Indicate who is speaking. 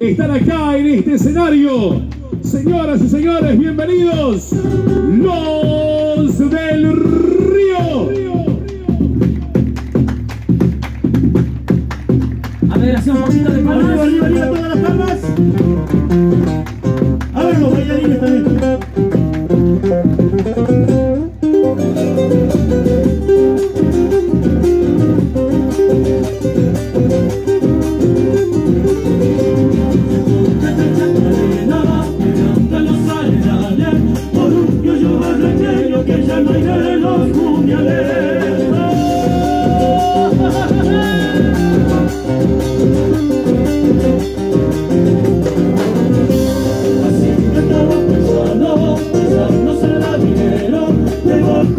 Speaker 1: están acá en este escenario. Señoras y señores, bienvenidos.